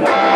Bye.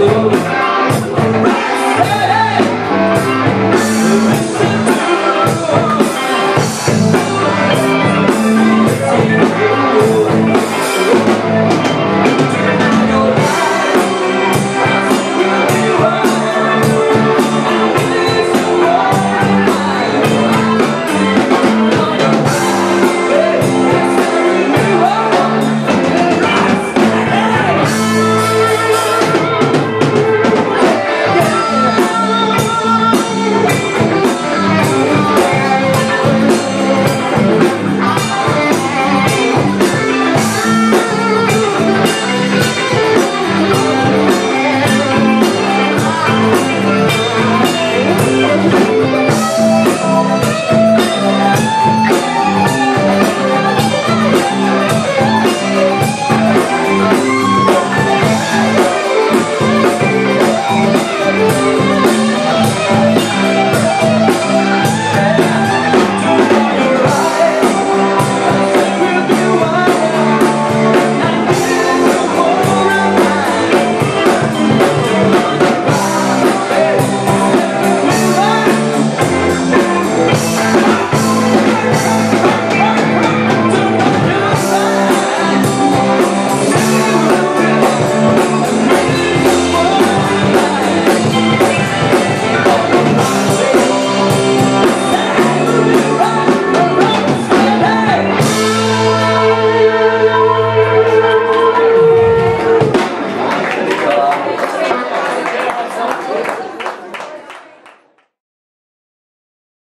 do